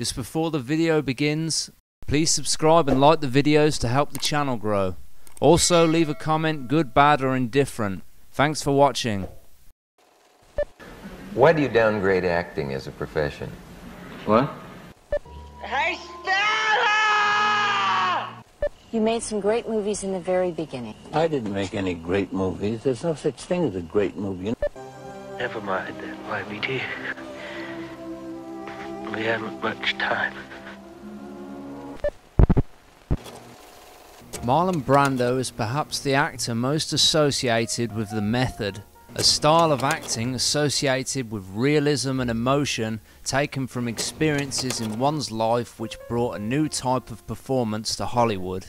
Just before the video begins, please subscribe and like the videos to help the channel grow. Also leave a comment good, bad or indifferent. Thanks for watching. Why do you downgrade acting as a profession? What? Hey, Stella! You made some great movies in the very beginning. I didn't make any great movies. There's no such thing as a great movie. Never mind that, YBT. We haven't much time. Marlon Brando is perhaps the actor most associated with the method, a style of acting associated with realism and emotion taken from experiences in one's life which brought a new type of performance to Hollywood.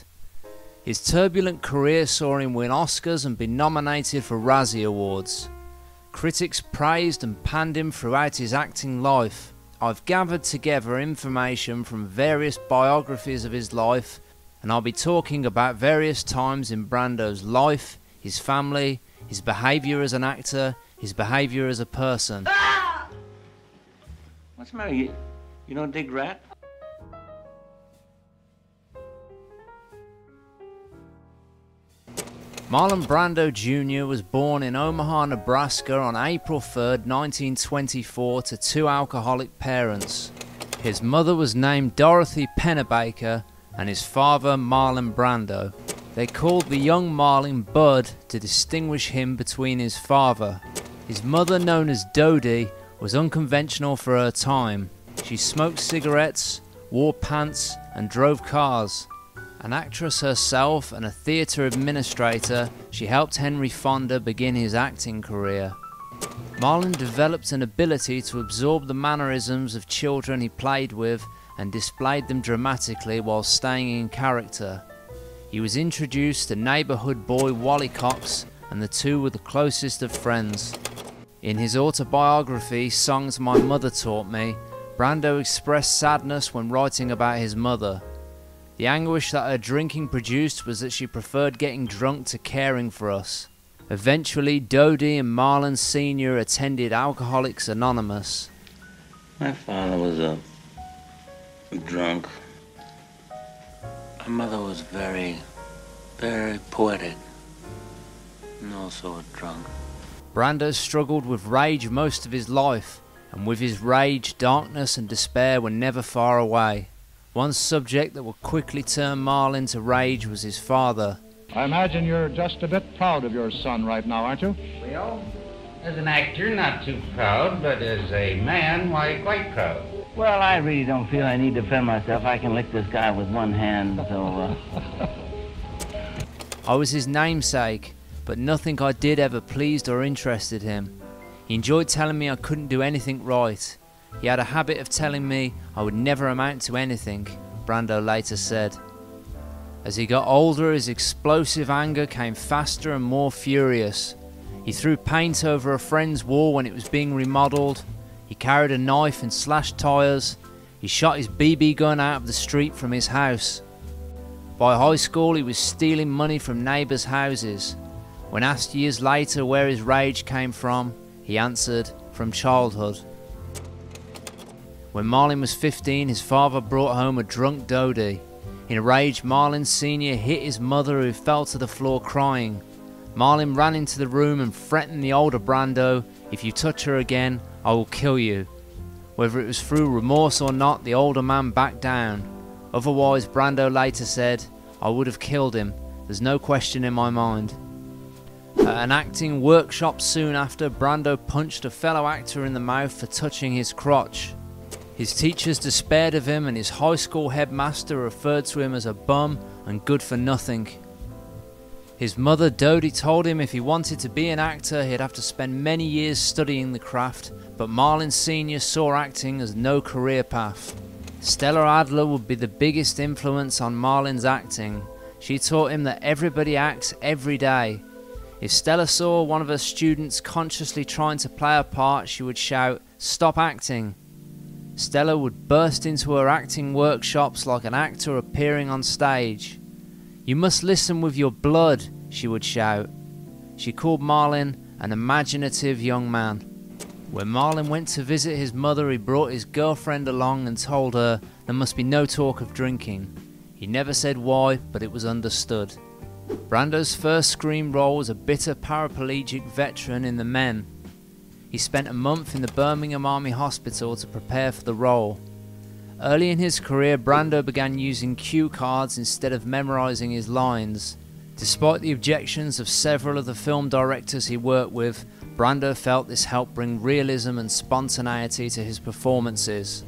His turbulent career saw him win Oscars and be nominated for Razzie Awards. Critics praised and panned him throughout his acting life. I've gathered together information from various biographies of his life and I'll be talking about various times in Brando's life, his family, his behaviour as an actor, his behaviour as a person. What's the matter? You, you don't dig rat? Marlon Brando Jr. was born in Omaha, Nebraska on April 3, 1924 to two alcoholic parents. His mother was named Dorothy Pennebaker and his father Marlon Brando. They called the young Marlon Bud to distinguish him between his father. His mother, known as Dodie, was unconventional for her time. She smoked cigarettes, wore pants, and drove cars. An actress herself and a theatre administrator, she helped Henry Fonda begin his acting career. Marlon developed an ability to absorb the mannerisms of children he played with and displayed them dramatically while staying in character. He was introduced to neighbourhood boy Wally Cox, and the two were the closest of friends. In his autobiography, Songs My Mother Taught Me, Brando expressed sadness when writing about his mother. The anguish that her drinking produced was that she preferred getting drunk to caring for us. Eventually, Dodie and Marlon Sr. attended Alcoholics Anonymous. My father was a drunk. My mother was very, very poetic. And also a drunk. Brando struggled with rage most of his life, and with his rage, darkness and despair were never far away. One subject that would quickly turn Marlon to rage was his father. I imagine you're just a bit proud of your son right now, aren't you? Well, as an actor, not too proud, but as a man, why, quite proud. Well, I really don't feel I need to defend myself. I can lick this guy with one hand, so. Uh... I was his namesake, but nothing I did ever pleased or interested him. He enjoyed telling me I couldn't do anything right. He had a habit of telling me I would never amount to anything, Brando later said. As he got older, his explosive anger came faster and more furious. He threw paint over a friend's wall when it was being remodeled. He carried a knife and slashed tyres. He shot his BB gun out of the street from his house. By high school, he was stealing money from neighbours' houses. When asked years later where his rage came from, he answered, from childhood. When Marlon was 15, his father brought home a drunk Dodie. In a rage, Marlon Sr. hit his mother who fell to the floor crying. Marlon ran into the room and threatened the older Brando, if you touch her again, I will kill you. Whether it was through remorse or not, the older man backed down. Otherwise, Brando later said, I would have killed him, there's no question in my mind. At an acting workshop soon after, Brando punched a fellow actor in the mouth for touching his crotch. His teachers despaired of him and his high school headmaster referred to him as a bum and good for nothing. His mother Dodie told him if he wanted to be an actor he'd have to spend many years studying the craft, but Marlon Sr. saw acting as no career path. Stella Adler would be the biggest influence on Marlon's acting. She taught him that everybody acts every day. If Stella saw one of her students consciously trying to play a part, she would shout, Stop acting! Stella would burst into her acting workshops like an actor appearing on stage. You must listen with your blood, she would shout. She called Marlon an imaginative young man. When Marlon went to visit his mother, he brought his girlfriend along and told her there must be no talk of drinking. He never said why, but it was understood. Brando's first screen role was a bitter paraplegic veteran in The Men. He spent a month in the Birmingham Army Hospital to prepare for the role. Early in his career, Brando began using cue cards instead of memorizing his lines. Despite the objections of several of the film directors he worked with, Brando felt this helped bring realism and spontaneity to his performances.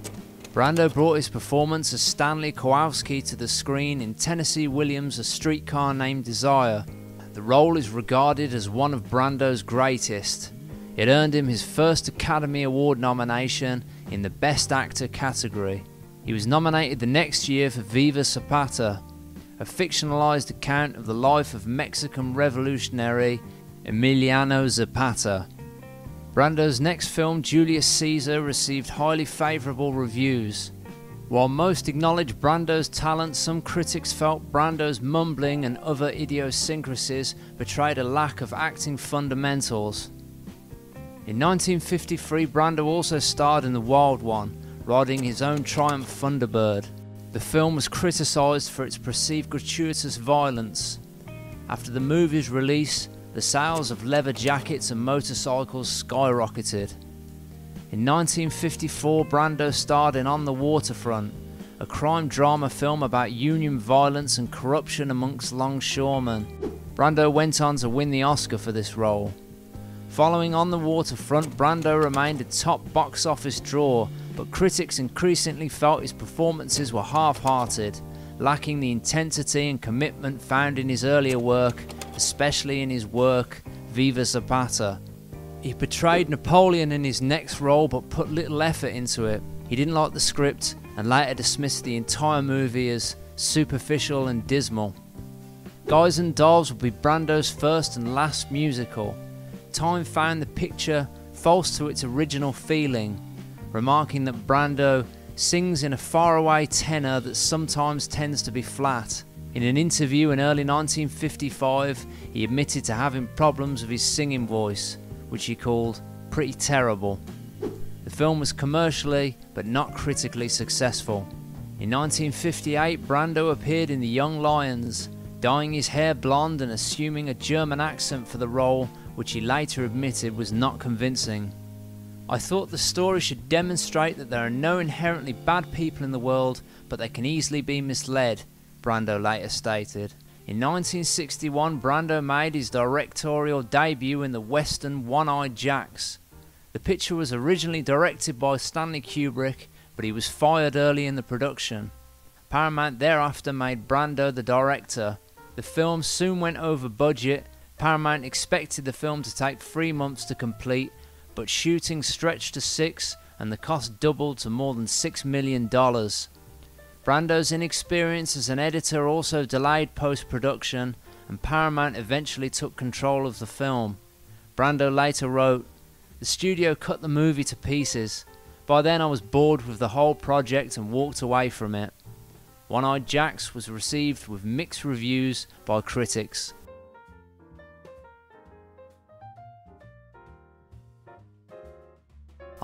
Brando brought his performance as Stanley Kowalski to the screen in Tennessee Williams' A Streetcar Named Desire. The role is regarded as one of Brando's greatest. It earned him his first Academy Award nomination in the Best Actor category. He was nominated the next year for Viva Zapata, a fictionalized account of the life of Mexican revolutionary Emiliano Zapata. Brando's next film, Julius Caesar, received highly favourable reviews. While most acknowledged Brando's talent, some critics felt Brando's mumbling and other idiosyncrasies betrayed a lack of acting fundamentals. In 1953, Brando also starred in The Wild One, riding his own Triumph Thunderbird. The film was criticised for its perceived gratuitous violence. After the movie's release, the sales of leather jackets and motorcycles skyrocketed. In 1954, Brando starred in On the Waterfront, a crime drama film about union violence and corruption amongst longshoremen. Brando went on to win the Oscar for this role. Following On the Waterfront, Brando remained a top box office draw, but critics increasingly felt his performances were half hearted, lacking the intensity and commitment found in his earlier work especially in his work Viva Zapata. He portrayed Napoleon in his next role but put little effort into it. He didn't like the script and later dismissed the entire movie as superficial and dismal. Guys and Dolls would be Brando's first and last musical. Time found the picture false to its original feeling, remarking that Brando sings in a faraway tenor that sometimes tends to be flat. In an interview in early 1955, he admitted to having problems with his singing voice, which he called pretty terrible. The film was commercially but not critically successful. In 1958, Brando appeared in The Young Lions, dyeing his hair blonde and assuming a German accent for the role, which he later admitted was not convincing. I thought the story should demonstrate that there are no inherently bad people in the world, but they can easily be misled Brando later stated. In 1961, Brando made his directorial debut in the western One Eyed Jacks. The picture was originally directed by Stanley Kubrick, but he was fired early in the production. Paramount thereafter made Brando the director. The film soon went over budget. Paramount expected the film to take three months to complete, but shooting stretched to six and the cost doubled to more than $6 million. Brando's inexperience as an editor also delayed post production, and Paramount eventually took control of the film. Brando later wrote, The studio cut the movie to pieces. By then I was bored with the whole project and walked away from it. One Eyed Jacks was received with mixed reviews by critics.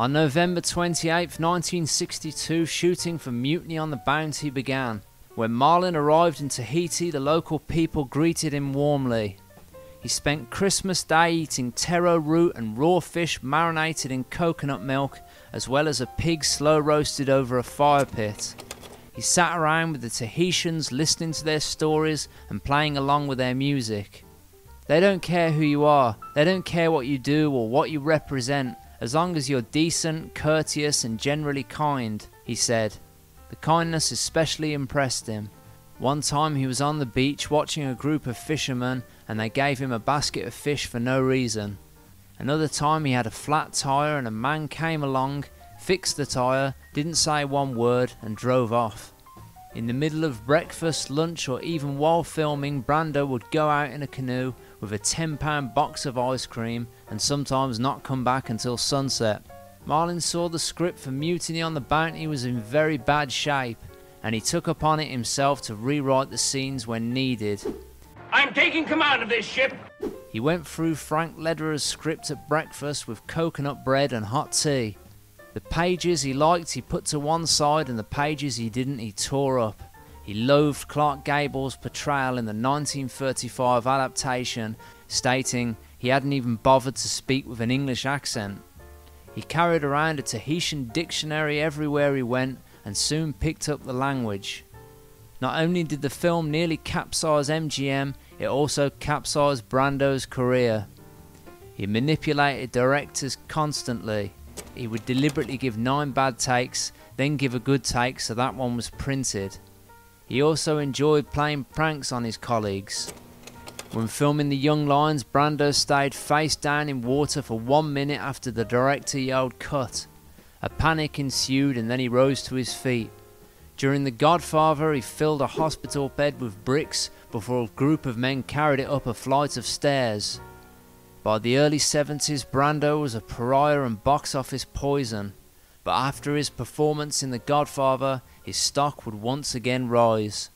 On November 28, 1962, shooting for Mutiny on the Bounty began. When Marlon arrived in Tahiti, the local people greeted him warmly. He spent Christmas Day eating taro root and raw fish marinated in coconut milk, as well as a pig slow roasted over a fire pit. He sat around with the Tahitians listening to their stories and playing along with their music. They don't care who you are, they don't care what you do or what you represent, as long as you're decent, courteous, and generally kind, he said. The kindness especially impressed him. One time he was on the beach watching a group of fishermen and they gave him a basket of fish for no reason. Another time he had a flat tyre and a man came along, fixed the tyre, didn't say one word, and drove off. In the middle of breakfast, lunch, or even while filming, Brando would go out in a canoe with a £10 box of ice cream and sometimes not come back until sunset. Marlon saw the script for Mutiny on the Bounty was in very bad shape and he took upon it himself to rewrite the scenes when needed. I'm taking command of this ship. He went through Frank Lederer's script at breakfast with coconut bread and hot tea. The pages he liked he put to one side and the pages he didn't he tore up. He loathed Clark Gable's portrayal in the 1935 adaptation, stating he hadn't even bothered to speak with an English accent. He carried around a Tahitian dictionary everywhere he went and soon picked up the language. Not only did the film nearly capsize MGM, it also capsized Brando's career. He manipulated directors constantly. He would deliberately give nine bad takes, then give a good take so that one was printed. He also enjoyed playing pranks on his colleagues. When filming The Young Lions, Brando stayed face down in water for one minute after the director yelled cut. A panic ensued and then he rose to his feet. During The Godfather, he filled a hospital bed with bricks before a group of men carried it up a flight of stairs. By the early 70s, Brando was a pariah and box office poison, but after his performance in The Godfather, his stock would once again rise.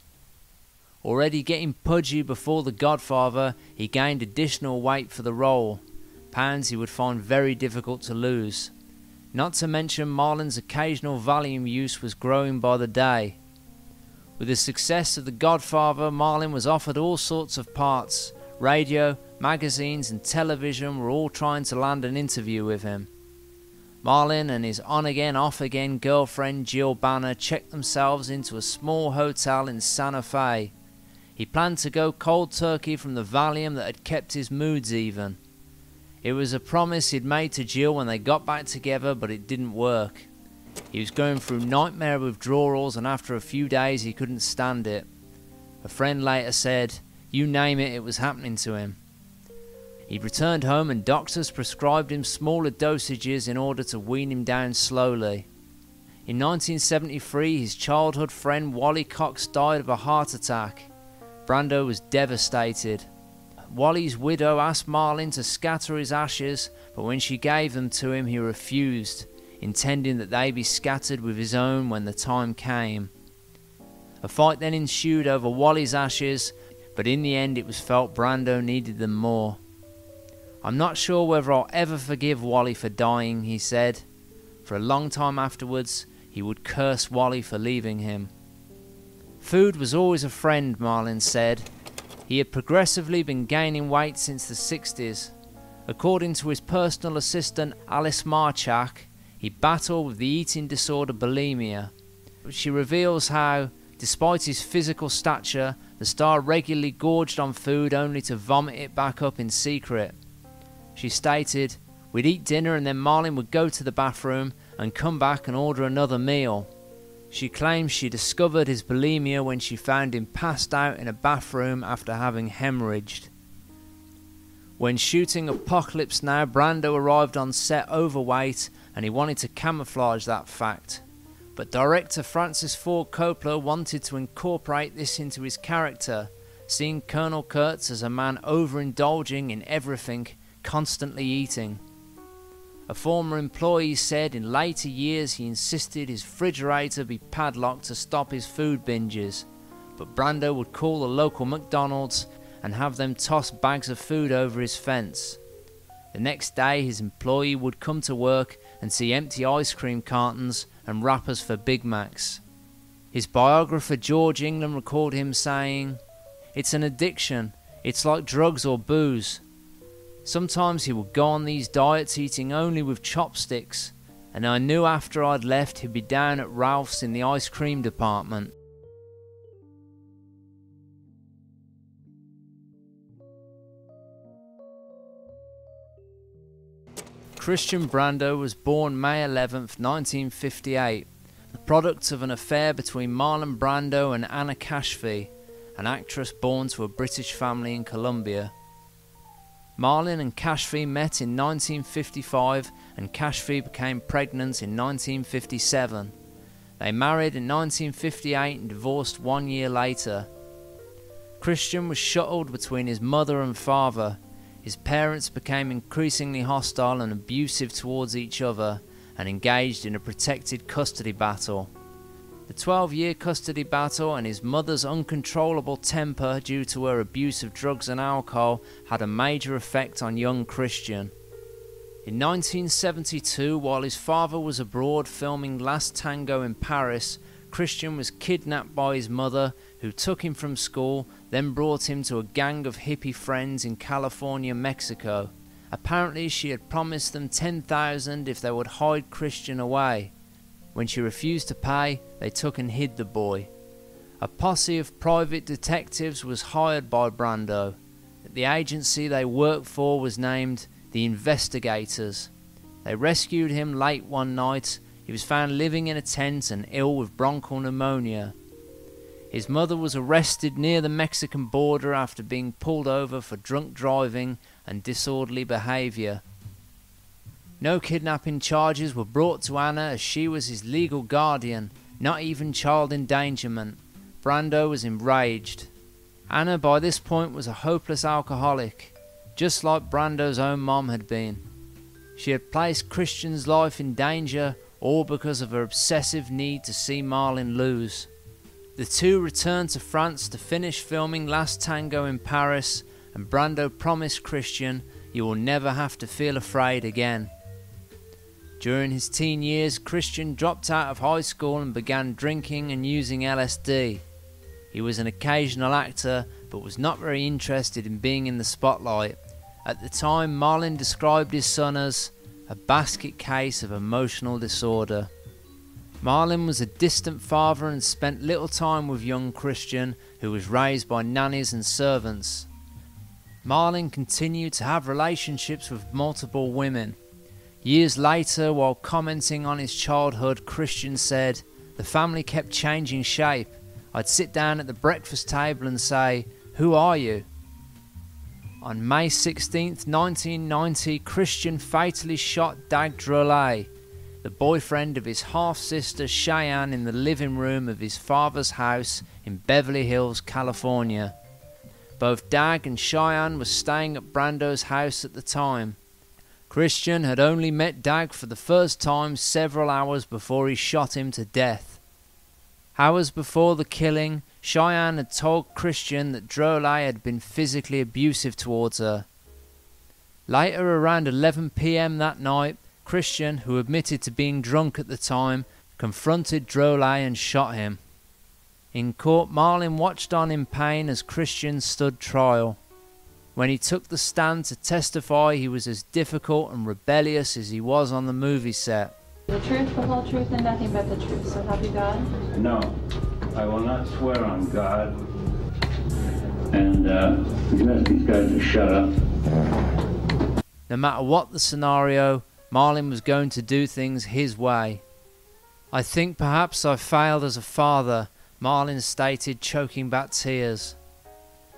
Already getting pudgy before The Godfather, he gained additional weight for the role, pounds he would find very difficult to lose. Not to mention Marlon's occasional Valium use was growing by the day. With the success of The Godfather, Marlon was offered all sorts of parts. Radio, magazines, and television were all trying to land an interview with him. Marlon and his on again, off again girlfriend Jill Banner checked themselves into a small hotel in Santa Fe. He planned to go cold turkey from the Valium that had kept his moods even. It was a promise he'd made to Jill when they got back together, but it didn't work. He was going through nightmare withdrawals, and after a few days, he couldn't stand it. A friend later said, You name it, it was happening to him. He returned home, and doctors prescribed him smaller dosages in order to wean him down slowly. In 1973, his childhood friend Wally Cox died of a heart attack. Brando was devastated. Wally's widow asked Marlon to scatter his ashes, but when she gave them to him, he refused, intending that they be scattered with his own when the time came. A fight then ensued over Wally's ashes, but in the end it was felt Brando needed them more. I'm not sure whether I'll ever forgive Wally for dying, he said. For a long time afterwards, he would curse Wally for leaving him. Food was always a friend, Marlon said. He had progressively been gaining weight since the 60s. According to his personal assistant Alice Marchak, he battled with the eating disorder bulimia. She reveals how, despite his physical stature, the star regularly gorged on food only to vomit it back up in secret. She stated, We'd eat dinner and then Marlon would go to the bathroom and come back and order another meal. She claims she discovered his bulimia when she found him passed out in a bathroom after having hemorrhaged. When shooting Apocalypse Now, Brando arrived on set overweight and he wanted to camouflage that fact. But director Francis Ford Coppola wanted to incorporate this into his character, seeing Colonel Kurtz as a man overindulging in everything, constantly eating. A former employee said in later years he insisted his refrigerator be padlocked to stop his food binges, but Brando would call the local McDonald's and have them toss bags of food over his fence. The next day, his employee would come to work and see empty ice cream cartons and wrappers for Big Macs. His biographer George Englund recalled him saying, It's an addiction. It's like drugs or booze. Sometimes he would go on these diets eating only with chopsticks, and I knew after I'd left he'd be down at Ralph's in the ice cream department. Christian Brando was born May 11, 1958, the product of an affair between Marlon Brando and Anna Kashfi, an actress born to a British family in Colombia. Marlon and Kashfi met in 1955 and Kashfi became pregnant in 1957. They married in 1958 and divorced one year later. Christian was shuttled between his mother and father. His parents became increasingly hostile and abusive towards each other and engaged in a protected custody battle. The 12 year custody battle and his mother's uncontrollable temper due to her abuse of drugs and alcohol had a major effect on young Christian. In 1972, while his father was abroad filming Last Tango in Paris, Christian was kidnapped by his mother, who took him from school, then brought him to a gang of hippie friends in California, Mexico. Apparently, she had promised them 10,000 if they would hide Christian away. When she refused to pay, they took and hid the boy. A posse of private detectives was hired by Brando. The agency they worked for was named the Investigators. They rescued him late one night. He was found living in a tent and ill with bronchial pneumonia. His mother was arrested near the Mexican border after being pulled over for drunk driving and disorderly behaviour. No kidnapping charges were brought to Anna as she was his legal guardian, not even child endangerment. Brando was enraged. Anna by this point was a hopeless alcoholic, just like Brando's own mom had been. She had placed Christian's life in danger all because of her obsessive need to see Marlon lose. The two returned to France to finish filming Last Tango in Paris, and Brando promised Christian, You will never have to feel afraid again. During his teen years, Christian dropped out of high school and began drinking and using LSD. He was an occasional actor, but was not very interested in being in the spotlight. At the time, Marlon described his son as a basket case of emotional disorder. Marlon was a distant father and spent little time with young Christian, who was raised by nannies and servants. Marlon continued to have relationships with multiple women. Years later, while commenting on his childhood, Christian said, The family kept changing shape. I'd sit down at the breakfast table and say, Who are you? On May 16, 1990, Christian fatally shot Dag Drolet, the boyfriend of his half sister Cheyenne, in the living room of his father's house in Beverly Hills, California. Both Dag and Cheyenne were staying at Brando's house at the time. Christian had only met Dag for the first time several hours before he shot him to death. Hours before the killing, Cheyenne had told Christian that Drolet had been physically abusive towards her. Later, around 11 pm that night, Christian, who admitted to being drunk at the time, confronted Drolet and shot him. In court, Marlon watched on in pain as Christian stood trial. When he took the stand to testify, he was as difficult and rebellious as he was on the movie set. The truth, the whole truth, and nothing but the truth. So help you God? No, I will not swear on God. And uh, you can ask these guys to shut up. No matter what the scenario, Marlon was going to do things his way. I think perhaps I failed as a father, Marlon stated, choking back tears.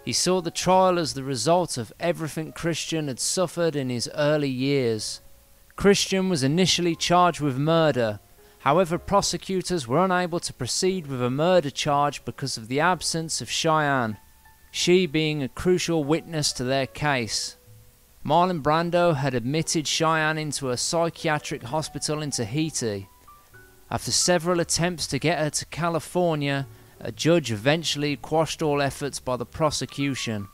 He saw the trial as the result of everything Christian had suffered in his early years. Christian was initially charged with murder. However, prosecutors were unable to proceed with a murder charge because of the absence of Cheyenne, she being a crucial witness to their case. Marlon Brando had admitted Cheyenne into a psychiatric hospital in Tahiti. After several attempts to get her to California, a judge eventually quashed all efforts by the prosecution.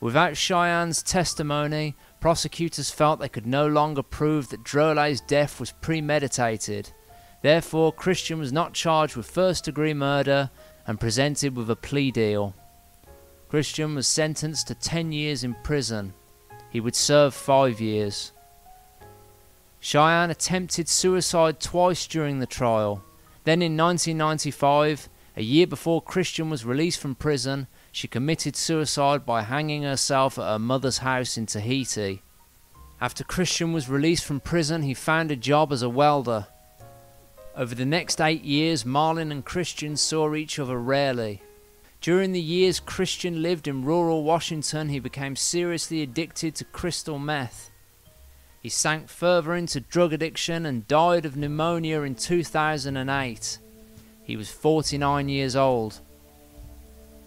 Without Cheyenne's testimony, prosecutors felt they could no longer prove that Drolet's death was premeditated. Therefore, Christian was not charged with first degree murder and presented with a plea deal. Christian was sentenced to 10 years in prison. He would serve 5 years. Cheyenne attempted suicide twice during the trial. Then in 1995, a year before Christian was released from prison, she committed suicide by hanging herself at her mother's house in Tahiti. After Christian was released from prison, he found a job as a welder. Over the next eight years, Marlon and Christian saw each other rarely. During the years Christian lived in rural Washington, he became seriously addicted to crystal meth. He sank further into drug addiction and died of pneumonia in 2008. He was 49 years old.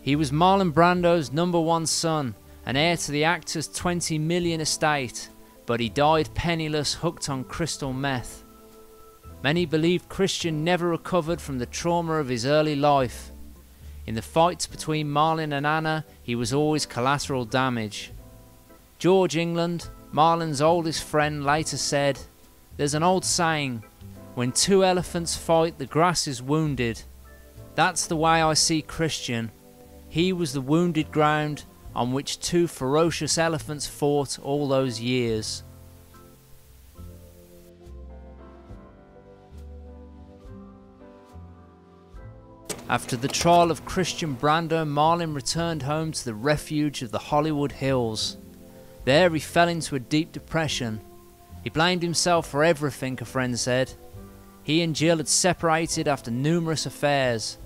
He was Marlon Brando's number one son, and heir to the actor's 20 million estate, but he died penniless, hooked on crystal meth. Many believe Christian never recovered from the trauma of his early life. In the fights between Marlon and Anna, he was always collateral damage. George Englund, Marlon's oldest friend, later said, There's an old saying, when two elephants fight, the grass is wounded. That's the way I see Christian. He was the wounded ground on which two ferocious elephants fought all those years. After the trial of Christian Brando, Marlon returned home to the refuge of the Hollywood Hills. There he fell into a deep depression. He blamed himself for everything, a friend said. He and Jill had separated after numerous affairs.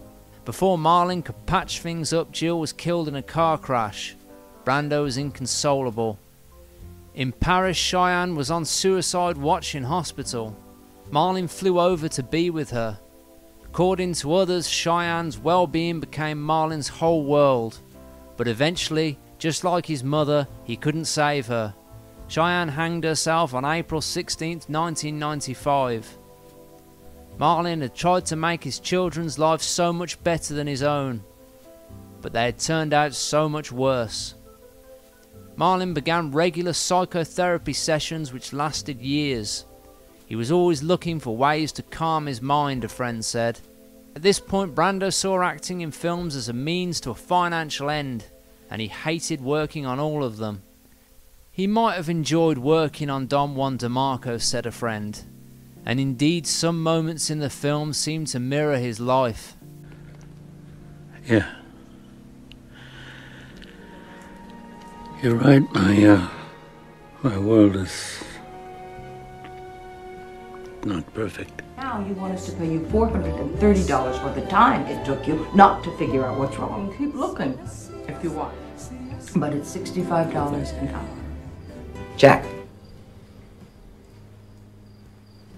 Before Marlon could patch things up, Jill was killed in a car crash. Brando was inconsolable. In Paris, Cheyenne was on suicide watch in hospital. Marlon flew over to be with her. According to others, Cheyenne's well being became Marlon's whole world. But eventually, just like his mother, he couldn't save her. Cheyenne hanged herself on April 16, 1995. Marlon had tried to make his children's lives so much better than his own, but they had turned out so much worse. Marlon began regular psychotherapy sessions which lasted years. He was always looking for ways to calm his mind, a friend said. At this point, Brando saw acting in films as a means to a financial end, and he hated working on all of them. He might have enjoyed working on Don Juan DeMarco, said a friend, and indeed some moments in the film seem to mirror his life. Yeah. You're right, my, uh, my world is not perfect. Now you want us to pay you $430 for the time it took you not to figure out what's wrong. Keep looking if you want. But it's $65 an hour. Jack.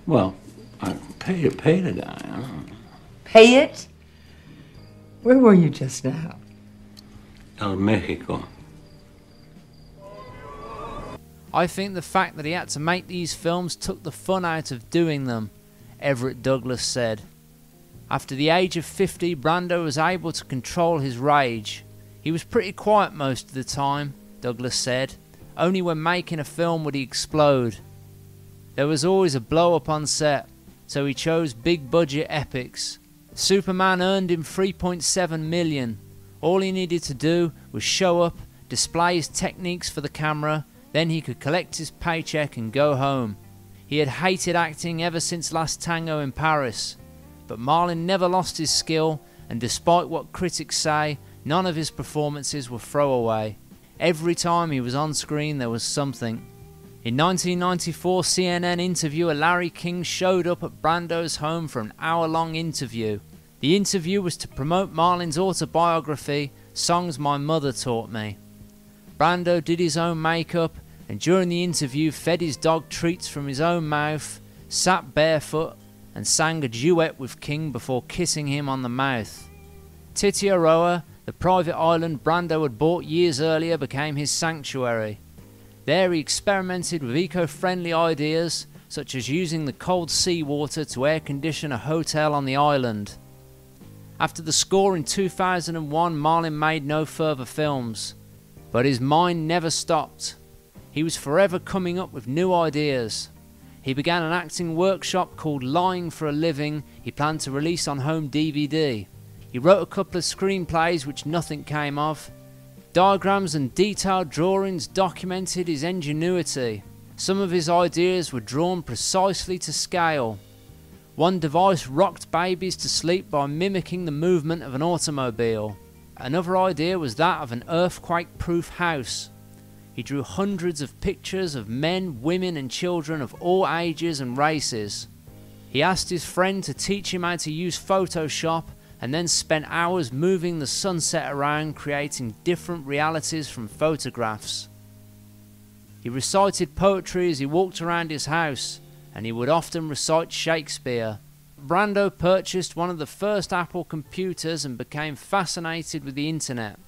Well, I pay pay the guy. I don't know. Pay it? Where were you just now? El Mexico. I think the fact that he had to make these films took the fun out of doing them, Avra Douglas said. After the age of 50, Brando was able to control his rage. He was pretty quiet most of the time, Douglas said. Only when making a film would he explode. There was always a blow up on set, so he chose big budget epics. Superman earned him 3.7 million. All he needed to do was show up, display his techniques for the camera, then he could collect his paycheck and go home. He had hated acting ever since Last Tango in Paris, but Marlon never lost his skill, and despite what critics say, none of his performances were throwaway. Every time he was on screen, there was something. In 1994, CNN interviewer Larry King showed up at Brando's home for an hour long interview. The interview was to promote Marlon's autobiography, Songs My Mother Taught Me. Brando did his own makeup and during the interview fed his dog treats from his own mouth, sat barefoot, and sang a duet with King before kissing him on the mouth. Tetiaroa, the private island Brando had bought years earlier, became his sanctuary. There he experimented with eco friendly ideas, such as using the cold seawater to air condition a hotel on the island. After the score in 2001, Marlon made no further films, but his mind never stopped. He was forever coming up with new ideas. He began an acting workshop called Lying for a Living he planned to release on home DVD. He wrote a couple of screenplays which nothing came of. Diagrams and detailed drawings documented his ingenuity. Some of his ideas were drawn precisely to scale. One device rocked babies to sleep by mimicking the movement of an automobile. Another idea was that of an earthquake proof house. He drew hundreds of pictures of men, women, and children of all ages and races. He asked his friend to teach him how to use Photoshop and then spent hours moving the sunset around, creating different realities from photographs. He recited poetry as he walked around his house, and he would often recite Shakespeare. Brando purchased one of the first Apple computers and became fascinated with the internet.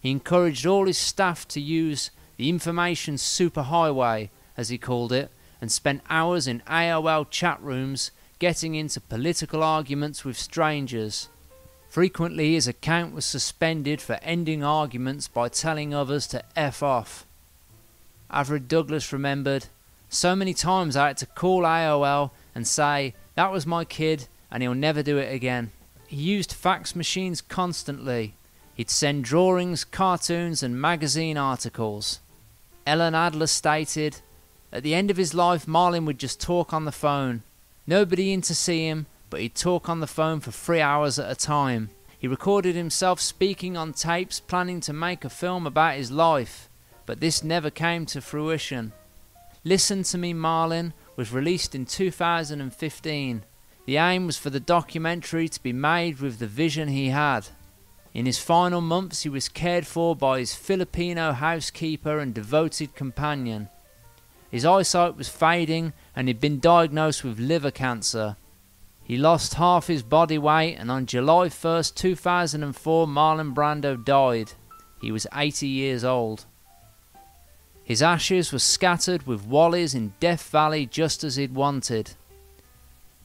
He encouraged all his staff to use the information superhighway, as he called it, and spent hours in AOL chat rooms getting into political arguments with strangers. Frequently, his account was suspended for ending arguments by telling others to F off. Avra Douglas remembered, so many times I had to call AOL and say, that was my kid and he'll never do it again. He used fax machines constantly. He'd send drawings, cartoons, and magazine articles. Ellen Adler stated, At the end of his life, Marlon would just talk on the phone. Nobody in to see him, but he'd talk on the phone for three hours at a time. He recorded himself speaking on tapes, planning to make a film about his life, but this never came to fruition. Listen to Me Marlon was released in 2015. The aim was for the documentary to be made with the vision he had. In his final months, he was cared for by his Filipino housekeeper and devoted companion. His eyesight was fading and he'd been diagnosed with liver cancer. He lost half his body weight and on July 1st, 2004, Marlon Brando died. He was 80 years old. His ashes were scattered with Wally's in Death Valley just as he'd wanted.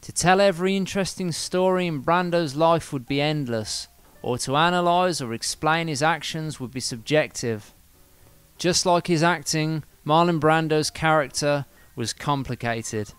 To tell every interesting story in Brando's life would be endless, or to analyse or explain his actions would be subjective. Just like his acting, Marlon Brando's character was complicated.